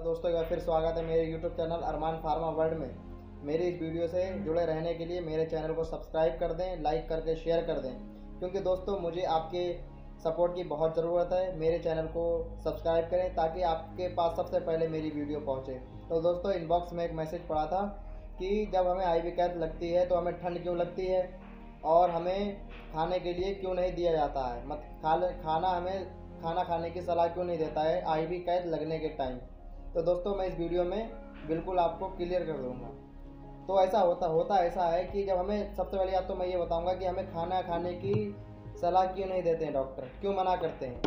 दोस्तों का फिर स्वागत है मेरे YouTube channel Armaan pharma world में। मेरी इस वीडियो से जुड़े रहने के लिए मेरे चैनल को सब्सक्राइब कर दें लाइक करके शेयर कर दें। क्योंकि दोस्तों, मुझे आपके सपोर्ट की बहुत ज़रूरत है। मेरे चैनल को सब्सक्राइब करें ताकि आपके पास सबसे पहले मेरी वीडियो पहुँचे। तो दोस्तों इनबॉक्स में एक मैसेज पड़ा था कि जब हमें आई कैद लगती है तो हमें ठंड क्यों लगती है? और हमें खाने के लिए क्यों नहीं दिया जाता है? मत खाना हमें, खाना खाने की सलाह क्यों नहीं देता है? आई कैद लगने के टाइम तो दोस्तों, मैं इस वीडियो में बिल्कुल आपको क्लियर कर दूँगा। तो ऐसा होता होता ऐसा है कि जब हमें सबसे पहले बात तो मैं ये बताऊँगा कि हमें खाना खाने की सलाह क्यों नहीं देते हैं डॉक्टर? क्यों मना करते हैं?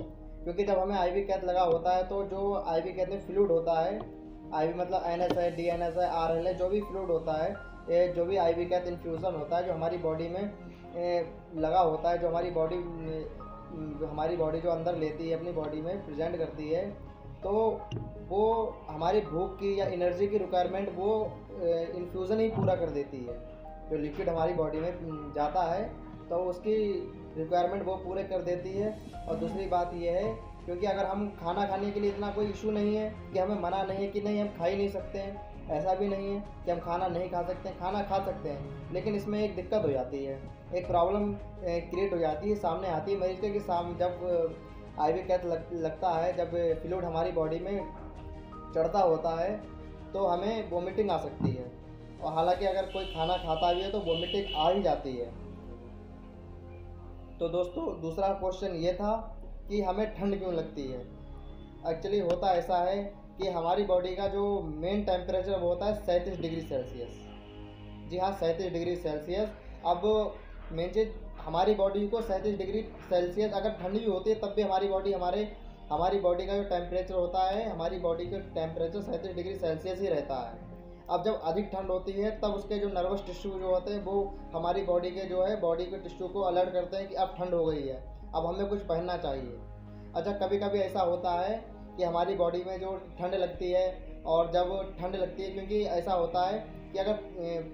क्योंकि जब हमें आई कैद लगा होता है तो जो आई कैद में फ्लूड होता है आईवी मतलब एन एस है डी एन एस है आर एल है जो भी फ्लूड होता है, ये जो भी आई कैद इन्फ्यूज़न होता है जो हमारी बॉडी में लगा होता है, जो हमारी बॉडी हमारी बॉडी जो अंदर लेती है, अपनी बॉडी में प्रेजेंट करती है तो वो हमारी भूख की या एनर्जी की रिक्वायरमेंट वो इन्फ्यूज़न ही पूरा कर देती है। जो लिक्विड हमारी बॉडी में जाता है तो उसकी रिक्वायरमेंट वो पूरे कर देती है। और दूसरी बात ये है, क्योंकि अगर हम खाना खाने के लिए इतना कोई इशू नहीं है कि हमें मना नहीं है कि नहीं, हम खा ही नहीं सकते हैं, ऐसा भी नहीं है कि हम खाना नहीं खा सकते हैं, खाना खा सकते हैं, लेकिन इसमें एक दिक्कत हो जाती है, एक प्रॉब्लम क्रिएट हो जाती है, सामने आती है मरीज़ के कि जब आई वी कैथ लग, लगता है जब फ्लूड हमारी बॉडी में चढ़ता होता है तो हमें वोमिटिंग आ सकती है। और हालाँकि अगर कोई खाना खाता भी है तो वोमिटिंग आ ही जाती है। तो दोस्तों दूसरा क्वेश्चन ये था कि हमें ठंड क्यों लगती है? एक्चुअली होता ऐसा है कि हमारी बॉडी का जो मेन टेम्परेचर वो होता है सैंतीस डिग्री सेल्सियस। जी हाँ सैंतीस डिग्री सेल्सियस। अब मेन चीज़ हमारी बॉडी को सैंतीस डिग्री सेल्सियस अगर ठंडी भी होती है, तब भी हमारी बॉडी हमारे, हमारी बॉडी का जो टेम्परेचर होता है, हमारी बॉडी का टेम्परेचर सैंतीस डिग्री सेल्सियस ही रहता है। अब जब अधिक ठंड होती है, तब उसके जो नर्वस टिश्यू जो होते हैं, वो हमारी बॉडी के जो है बॉडी के टिश्यू को अलर्ट करते हैं कि अब ठंड हो गई है, अब हमें कुछ पहनना चाहिए। अच्छा कभी कभी ऐसा होता है कि हमारी बॉडी में जो ठंड लगती है, और जब ठंड लगती है, क्योंकि ऐसा होता है कि अगर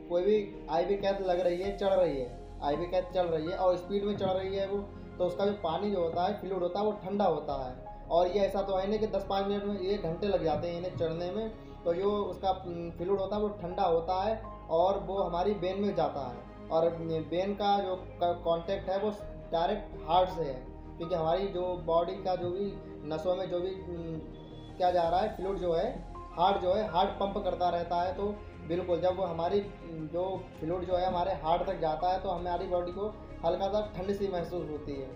कोई भी आई भी कैद लग रही है, चढ़ रही है भी कैद चल रही है और स्पीड में चढ़ रही है वो तो उसका जो पानी जो होता है, फ्लूड होता है, वो ठंडा होता है। और ये ऐसा तो है नहीं कि दस पाँच मिनट में ये घंटे लग जाते हैं इन्हें चढ़ने में तो जो उसका फ्लूड होता है, वो ठंडा होता है और वो हमारी बेन में जाता है। और बेन का जो कांटेक्ट है, वो डायरेक्ट हार्ट से है, क्योंकि हमारी जो बॉडी का जो भी नसों में जो भी क्या जा रहा है, फ्लूड जो है हार्ट जो है हार्ट पंप करता रहता है तो बिल्कुल, जब हमारी जो फ्लूड जो है हमारे हार्ट तक जाता है तो हमारी बॉडी को हल्का सा ठंड सी महसूस होती है।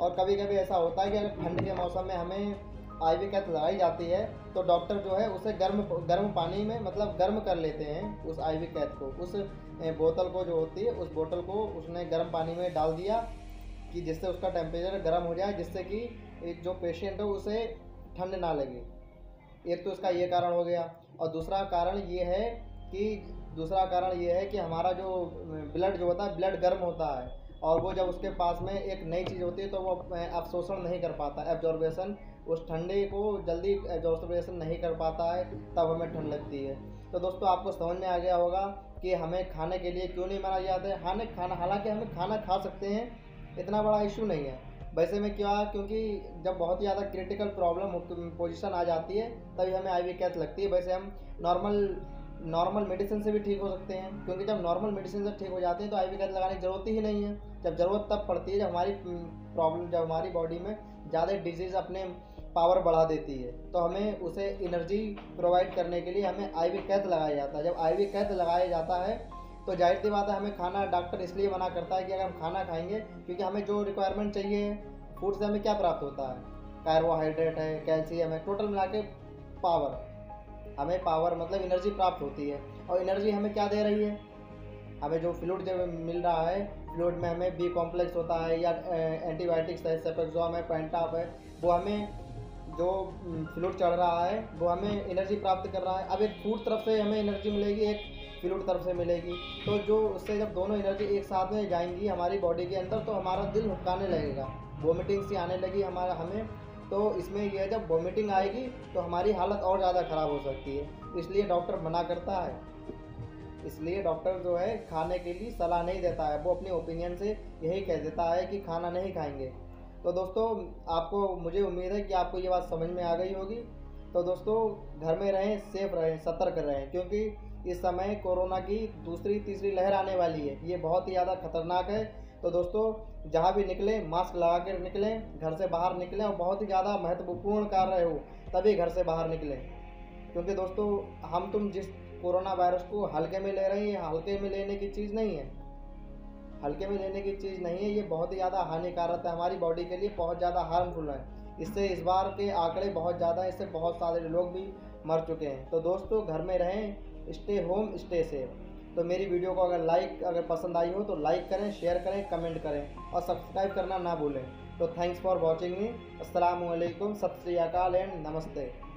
और कभी कभी ऐसा होता है कि अगर ठंड के मौसम में हमें आई वी कैथ लगाई जाती है तो डॉक्टर जो है उसे गर्म गर्म पानी में मतलब गर्म कर लेते हैं उस आई वी कैथ को। उस बोतल को जो होती है, उस बोतल को उसने गर्म पानी में डाल दिया कि जिससे उसका टेम्परेचर गर्म हो जाए, जिससे कि जो पेशेंट है उसे ठंड ना लगे। एक तो इसका ये कारण हो गया। और दूसरा कारण ये है कि दूसरा कारण ये है कि हमारा जो ब्लड जो होता है ब्लड गर्म होता है। और वो जब उसके पास में एक नई चीज़ होती है तो वो अवशोषण नहीं कर पाता एब्जॉर्बेशन उस ठंडे को जल्दी एब्जॉर्बेशन नहीं कर पाता है, तब हमें ठंड लगती है। तो दोस्तों, आपको समझ में आ गया होगा कि हमें खाने के लिए क्यों नहीं मना जाता है। खाने खाना, हालाँकि हमें खाना खा सकते हैं, इतना बड़ा इशू नहीं है। वैसे में क्या, क्योंकि जब बहुत ही ज़्यादा क्रिटिकल प्रॉब्लम पोजीशन आ जाती है, तभी हमें आई कैथ लगती है। वैसे हम नॉर्मल नॉर्मल मेडिसिन से भी ठीक हो सकते हैं। क्योंकि जब नॉर्मल मेडिसिन से ठीक हो जाते हैं तो आई वी कैद लगाने की ज़रूरत ही नहीं है। जब ज़रूरत तब पड़ती है जब हमारी प्रॉब्लम जब हमारी बॉडी में ज़्यादा डिज़ीज़ अपने पावर बढ़ा देती है। तो हमें उसे एनर्जी प्रोवाइड करने के लिए हमें आई वी कैद लगाया जाता है। जब आई वी कैद लगाया जाता है तो ज़ाहिर सी बात है हमें खाना डॉक्टर इसलिए मना करता है कि अगर हम खाना खाएँगे, क्योंकि हमें जो रिक्वायरमेंट चाहिए फ़ूड से हमें क्या प्राप्त होता है? कार्बोहाइड्रेट है कैल्शियम है टोटल मिला के पावर हमें पावर मतलब एनर्जी प्राप्त होती है। और एनर्जी हमें क्या दे रही है? हमें जो फ्लूड जब मिल रहा है फ्लूड में हमें बी कॉम्प्लेक्स होता है या एंटीबायोटिक्स है सेपेक्सोम है पेंटाप है, वो हमें जो फ्लूड चढ़ रहा है, वो हमें एनर्जी प्राप्त कर रहा है। अब एक फ़ूड तरफ़ से हमें एनर्जी मिलेगी, एक फ्लूड तरफ़ से मिलेगी। तो जो उससे जब दोनों एनर्जी एक साथ में जाएँगी हमारी बॉडी के अंदर तो हमारा दिल हुक्काने लगेगा। वोमिटिंग सी आने लगी, हमारा, हमें तो इसमें यह जब वॉमिटिंग आएगी तो हमारी हालत और ज़्यादा ख़राब हो सकती है। इसलिए डॉक्टर मना करता है। इसलिए डॉक्टर जो है, खाने के लिए सलाह नहीं देता है। वो अपनी ओपिनियन से यही कह देता है कि खाना नहीं खाएँगे। तो दोस्तों, आपको, मुझे उम्मीद है कि आपको ये बात समझ में आ गई होगी। तो दोस्तों, घर में रहें सेफ़ रहें, सतर्क रहें, क्योंकि इस समय कोरोना की दूसरी तीसरी लहर आने वाली है। ये बहुत ही ज़्यादा खतरनाक है। तो दोस्तों, जहाँ भी निकलें, मास्क लगा कर निकलें, घर से बाहर निकलें और बहुत ही ज़्यादा महत्वपूर्ण कार्य हो तभी घर से बाहर निकलें। क्योंकि दोस्तों, हम तुम जिस कोरोना वायरस को हल्के में ले रहे हैं, हल्के में लेने की चीज़ नहीं है। हल्के में लेने की चीज़ नहीं है, ये बहुत ही ज़्यादा हानिकारक है, हमारी बॉडी के लिए बहुत ज़्यादा हार्मफुल है। इससे इस बार के आंकड़े बहुत ज़्यादा हैं, इससे बहुत सारे लोग भी मर चुके हैं। तो दोस्तों, घर में रहें स्टे होम स्टे सेफ़ तो मेरी वीडियो को अगर लाइक अगर पसंद आई हो तो लाइक करें शेयर करें कमेंट करें और सब्सक्राइब करना ना भूलें। तो थैंक्स फॉर वॉचिंग मी असलकुम सत श्रीकाल एंड नमस्ते।